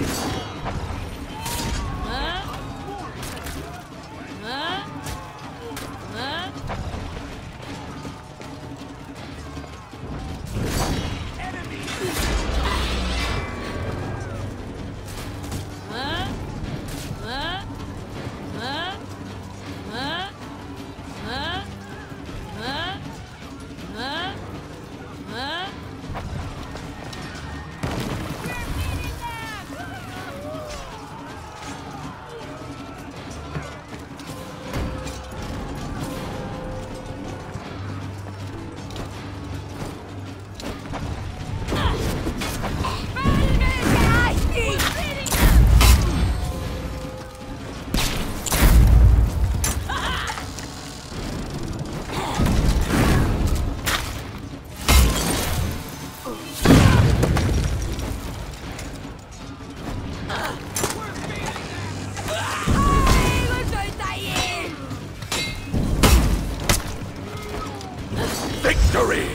Peace. victory!